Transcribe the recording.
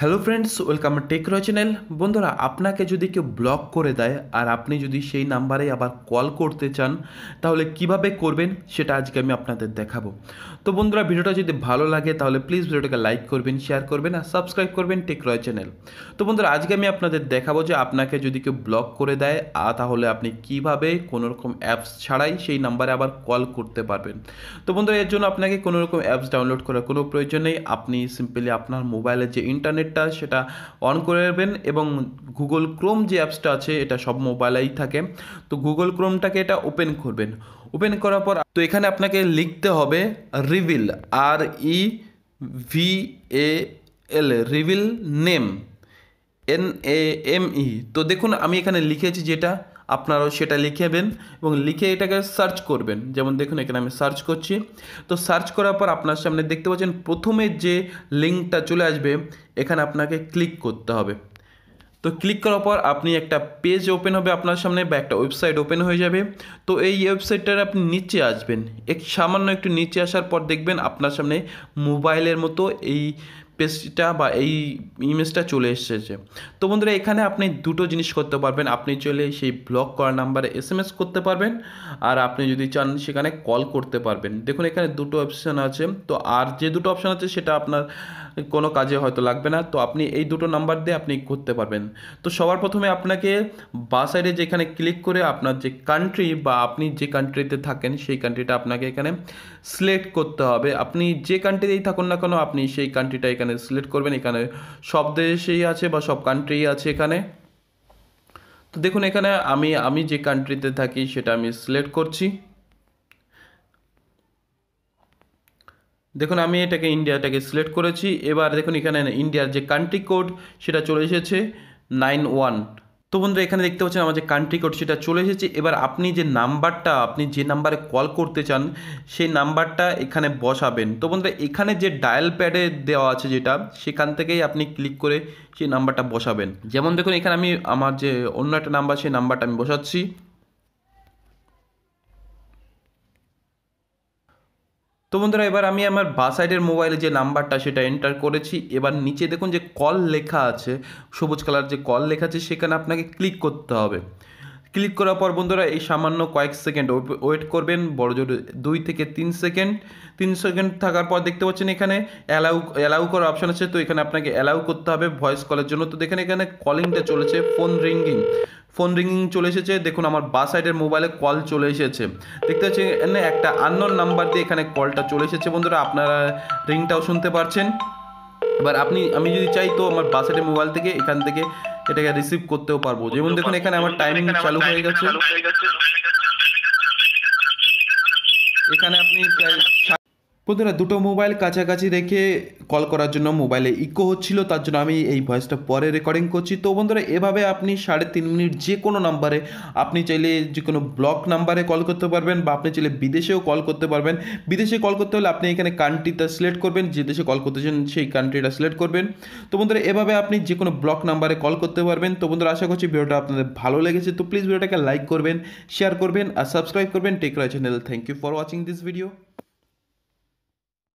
Hello friends welcome tech Roy channel বন্ধুরা, আপনাকে যদি কেউ ব্লক করে দেয় আর আপনি যদি সেই নাম্বারে আবার কল করতে চান, তাহলে কীভাবে করবেন সেটা আজকে আমি আপনাদের দেখাবো। তো বন্ধুরা, ভিডিওটা যদি ভালো লাগে, তাহলে প্লিজ ভিডিওটাকে লাইক করবেন শেয়ার করবেন আর সাবস্ক্রাইব করবেন টেক রয় চ্যানেল তো বন্ধুরা, আজকে আমি আপনাদের দেখাবো যে আপনাকে যদি কেউ ব্লক করে দেয় আর তাহলে আপনি কীভাবে কোনো রকম অ্যাপস ছাড়াই সেই নাম্বারে আবার কল করতে পারবেন। তো বন্ধুরা, এর জন্য আপনাকে কোনো রকম অ্যাপস ডাউনলোড করার কোনো প্রয়োজন নেই। আপনি সিম্পলি আপনার মোবাইলের যে ইন্টারনেটটা সেটা অন করে নেবেন এবং গুগল ক্রোম যে অ্যাপসটা আছে, এটা সব মোবাইলেই থাকে। তো গুগল ক্রোমটাকে এটা ওপেন করবেন। ওপেন করার পর তো এখানে আপনাকে লিখতে হবে reveal R E V A L reveal name N A M E তো দেখুন, আমি এখানে লিখেছি যেটা আপনারাও সেটা লিখেবেন এবং লিখে এটাকে সার্চ করবেন। যেমন দেখুন, এখানে আমি সার্চ করছি। তো সার্চ করার পর আপনার সামনে দেখতে পাচ্ছেন, প্রথমে যে লিঙ্কটা চলে আসবে, এখানে আপনাকে ক্লিক করতে হবে। তো ক্লিক করার পর আপনি একটা পেজ ওপেন হবে আপনার সামনে বা একটা ওয়েবসাইট ওপেন হয়ে যাবে। তো এই ওয়েবসাইটটার আপনি নিচে আসবেন। এক সামান্য একটু নিচে আসার পর দেখবেন আপনার সামনে মোবাইলের মতো এই পেজটা বা এই ইমেজটা চলে এসেছে। তো বন্ধুরা, এখানে আপনি দুটো জিনিস করতে পারবেন। আপনি চলে সেই ব্লক করা নাম্বারে এস এম এস করতে পারবেন আর আপনি যদি চান সেখানে কল করতে পারবেন। দেখুন, এখানে দুটো অপশান আছে। তো আর যে দুটো অপশান আছে সেটা আপনার কোনো কাজে হয়তো লাগবে না। তো আপনি এই দুটো নাম্বার দিয়ে আপনি করতে পারবেন। তো সবার প্রথমে আপনাকে বা সাইডে যেখানে ক্লিক করে আপনার যে কান্ট্রি বা আপনি যে কান্ট্রিতে থাকেন, সেই কান্ট্রিটা আপনাকে এখানে সিলেক্ট করতে হবে। আপনি যে কান্ট্রিতেই থাকুন না কেন, আপনি সেই কান্ট্রিটা এখানে সিলেক্ট করবেন, এখানে সব দেশেই আছে বা সব কান্ট্রি আছে এখানে। তো দেখুন এখানে আমি আমি যে কান্ট্রিতে থাকি সেটা আমি সিলেক্ট করছি। দেখুন আমি এটাকে ইন্ডিয়াটাকে সিলেক্ট করেছি। এবার দেখুন এখানে ইন্ডিয়ার যে কান্ট্রি কোড সেটা চলে এসেছে নাইন ওয়ান তো বন্ধু এখানে দেখতে পাচ্ছেন আমার যে কান্ট্রি কোড সেটা চলে এসেছে। এবার আপনি যে নাম্বারটা, আপনি যে নাম্বারে কল করতে চান, সেই নাম্বারটা এখানে বসাবেন। তো বন্ধুরা, এখানে যে ডায়াল প্যাডে দেওয়া আছে যেটা, সেখান থেকেই আপনি ক্লিক করে সেই নাম্বারটা বসাবেন। যেমন দেখুন, এখানে আমি আমার যে অন্য একটা নাম্বার সেই নাম্বারটা আমি বসাচ্ছি। তো বন্ধুরা, এবার আমি আমার বা সাইডের মোবাইলে যে নাম্বারটা, সেটা এন্টার করেছি। এবার নিচে দেখুন যে কল লেখা আছে, সবুজ কালার যে কল লেখা আছে, সেখানে আপনাকে ক্লিক করতে হবে। ক্লিক করার পর বন্ধুরা এই সামান্য কয়েক সেকেন্ড ওয়েট করবেন, বড় জোর দুই থেকে তিন সেকেন্ড। তিন সেকেন্ড থাকার পর দেখতে পাচ্ছেন এখানে অ্যালাউ অ্যালাউ করার অপশান আছে। তো এখানে আপনাকে অ্যালাউ করতে হবে ভয়েস কলের জন্য। তো দেখেন এখানে কলিংটা চলেছে ফোন রিঙ্গিং ফোন রিঙ্গিং চলে এসেছে। দেখুন আমার বা সাইডের মোবাইলে কল চলে এসেছে। দেখতে পাচ্ছি এখানে একটা আননোন নাম্বার দিয়ে এখানে কলটা চলে এসেছে বন্ধুরা। আপনারা রিংটাও শুনতে পারছেন। এবার আপনি, আমি যদি চাই তো আমার বা সাইডের মোবাইল থেকে এখান থেকে এটাকে রিসিভ করতেও পারব। যেমন দেখুন এখানে আমার টাইমিং চালু হয়ে গেছে। এখানে আপনি বন্ধুরা, দুটো মোবাইল কাছাকাছি রেখে কল করার জন্য মোবাইলে ইকো হচ্ছিল, তার জন্য আমি এই ভয়েসটা পরে রেকর্ডিং করছি। তো বন্ধুরা, এভাবে আপনি সাড়ে তিন মিনিট যে কোনো নাম্বারে আপনি চাইলে যে কোনো ব্লক নাম্বারে কল করতে পারবেন বা আপনি চাইলে বিদেশেও কল করতে পারবেন। বিদেশে কল করতে হলে আপনি এখানে কান্ট্রিটা সিলেক্ট করবেন, যে দেশে কল করতে চান সেই কান্ট্রিটা সিলেক্ট করবেন। তো বন্ধুরা, এভাবে আপনি যে কোনো ব্লক নাম্বারে কল করতে পারবেন। তো বন্ধুরা, আশা করছি ভিডিওটা আপনাদের ভালো লেগেছে। তো প্লিজ ভিডিওটাকে লাইক করবেন শেয়ার করবেন আর সাবস্ক্রাইব করবেন। Tech Roy channel thank you for watching this video